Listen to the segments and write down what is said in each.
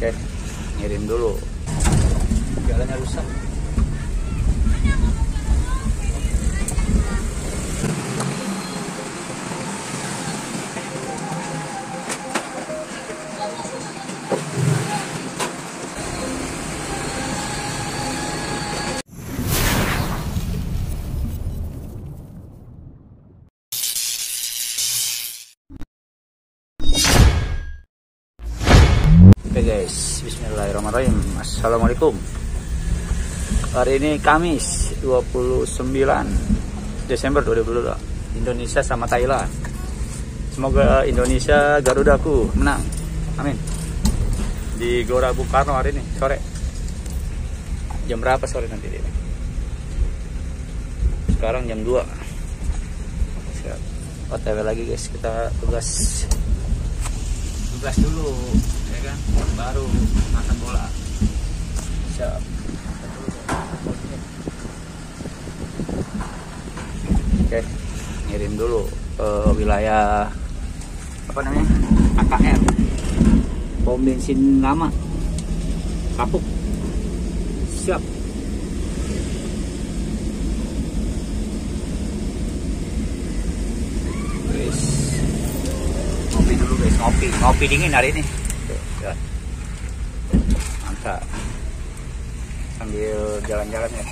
Oke, ngirim dulu. Jalannya rusak. Guys, Bismillahirrahmanirrahim. Assalamualaikum. Hari ini Kamis 29 Desember 2022 Indonesia sama Thailand. Semoga Indonesia Garudaku menang. Amin. Di Gelora Bung Karno hari ini sore. Jam berapa sore nanti dia? Sekarang jam 2 Siap. OTW lagi guys. Kita tugas. Tugas dulu kan? Baru makan bola. Siap. Oke ngirim dulu ke wilayah apa namanya? AKR pom bensin lama. Kapuk. Siap. Ngopi dulu guys. Ngopi. Ngopi dingin hari ini. Mantap sambil jalan-jalan ya.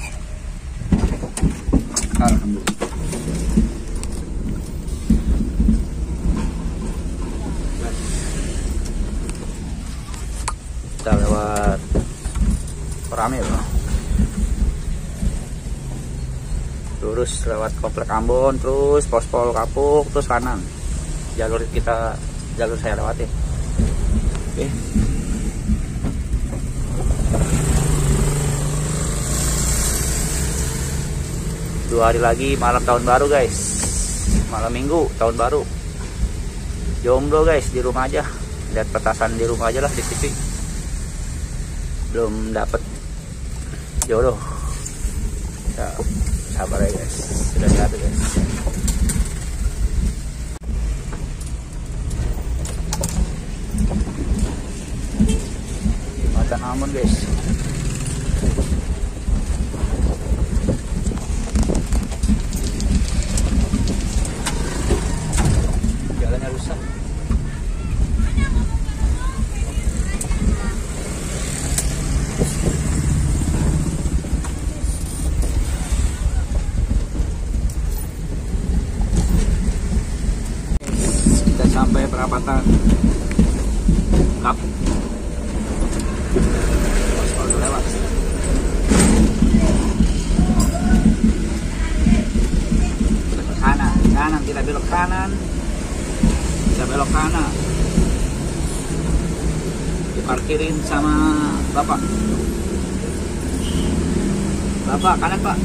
Kita lewat Peramil lurus lewat komplek Ambon terus pospol Kapuk terus kanan. Jalur kita jalur saya lewati. Oke dua hari lagi malam tahun baru guys. Malam minggu tahun baru. Jomblo guys di rumah aja. Lihat petasan di rumah aja lah di TV belum dapet jodoh. Ya, sabar ya guys. Sudah satu guys. Jembatan Ambon guys jalannya rusak kita sampai perapatan kapuk Pospol udah lewat belok kanan kanan kita belok kanan kita belok kanan diparkirin sama bapak. Bapak kanan pak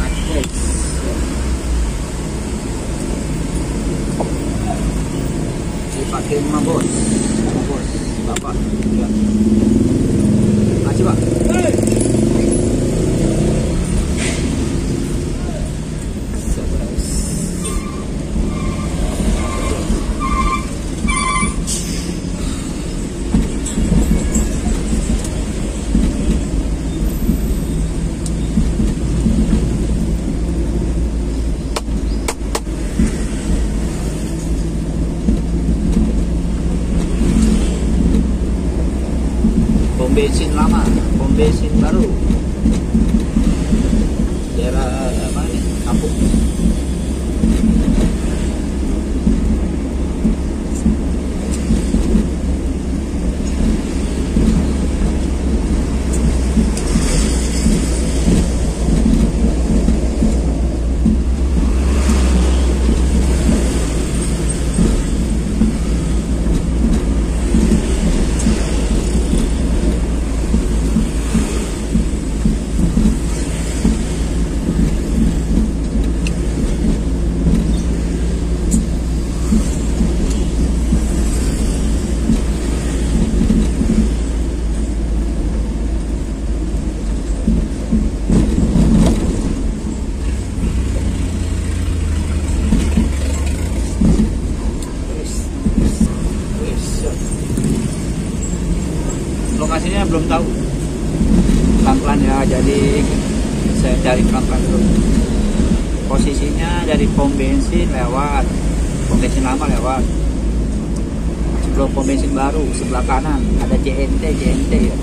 Mati, guys. diparkirin sama bos sama bos bapak ya. makasih pak So, guys. pom bensin lama, pom bensin baru. Daerah mana nih? Kampung. Dari pom bensin lewat pom bensin lama lewat sebelum pom bensin baru sebelah kanan ada JNT JNT ya.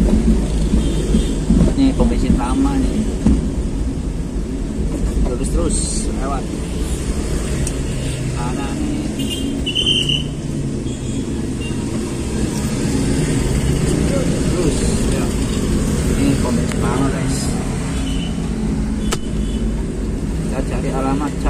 Ini pom bensin lama nih. Terus terus lewat. Kanan nih terus ya ini pom bensin lama guys kita cari alamat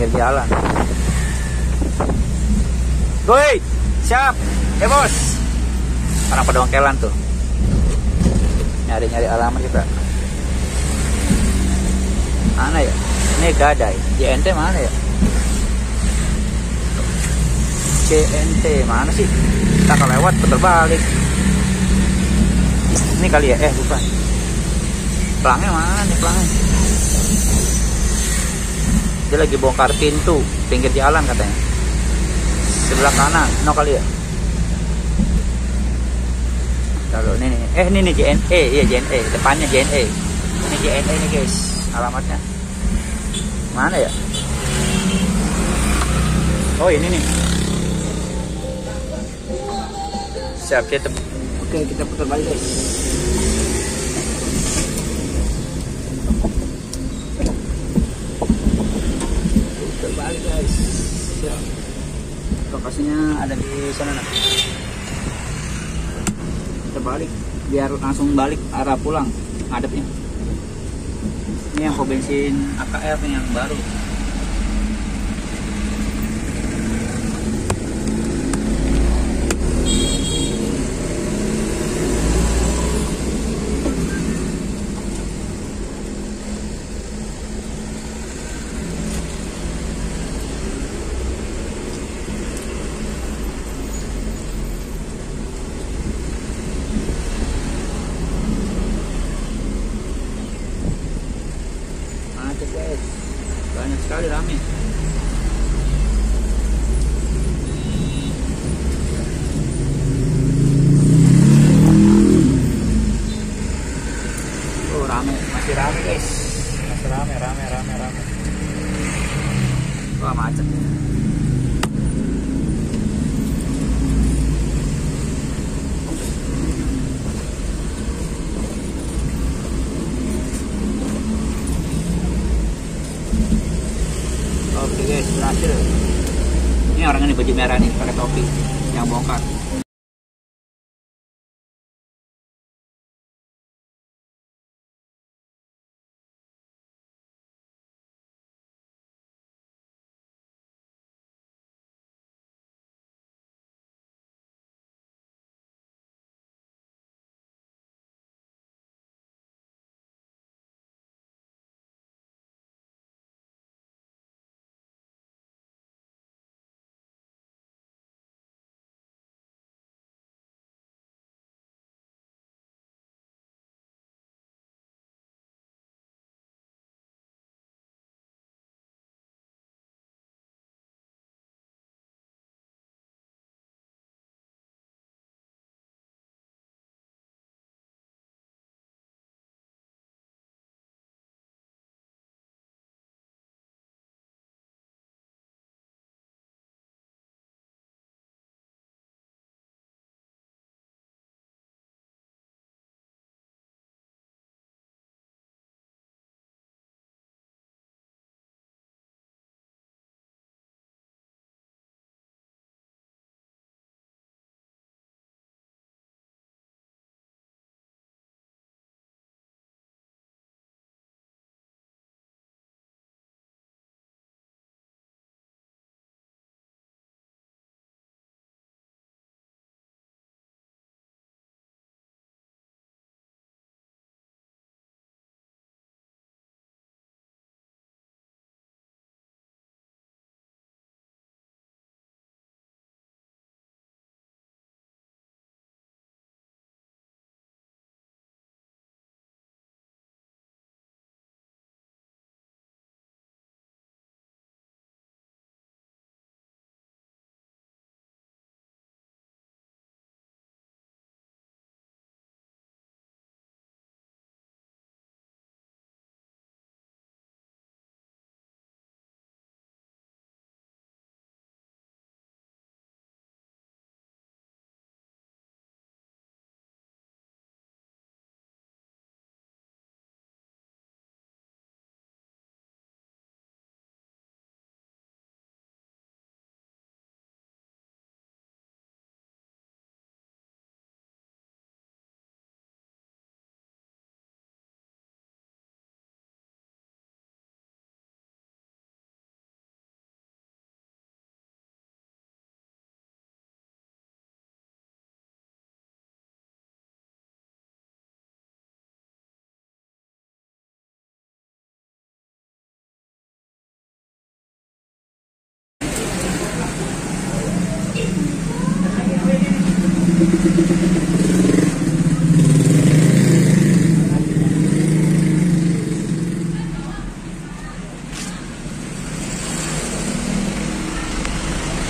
pinggir jalan Woi, siap, eh bos. Orang pedongkelan tuh. Nyari-nyari alamat kita. Mana ya? Ini gadai. JNT mana ya? JNT mana sih? Kita kalau lewat putar balik. Ini kali ya? Eh bukan. Pelangnya mana nih pelangnya? Dia lagi bongkar pintu pinggir jalan katanya. Sebelah kanan, no kali ya? Kalau ini nih, eh ini nih JNE, iya JNE, depannya JNE. Ini JNE nih guys, alamatnya. Mana ya? Oh ini nih. Siap kita. Oke kita putar balik guys. Putar balik guys. Siap. Lokasinya ada di sana nah. Kita balik biar langsung balik arah pulang ngadepnya. Ini yang bensin AKR yang baru. Guys, berhasil. Ini orang ini baju merah nih, pakai topi yang bongkar.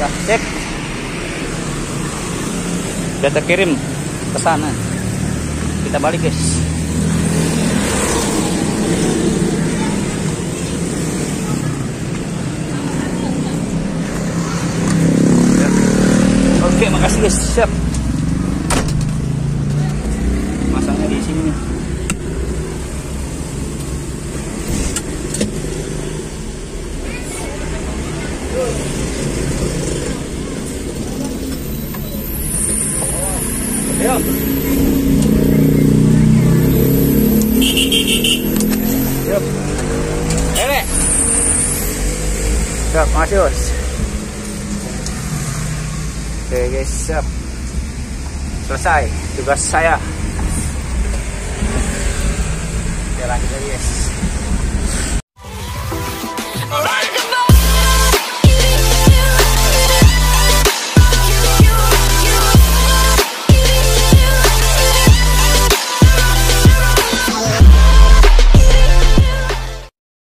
Ya cek. Sudah terkirim ke sana. Kita balik guys. Oke makasih guys. Siap masangnya di sini nih Ayo. Yuk. Ewe. Siap, makasih bos. Oke guys, siap. Selesai tugas saya. Oke lanjut lagi guys.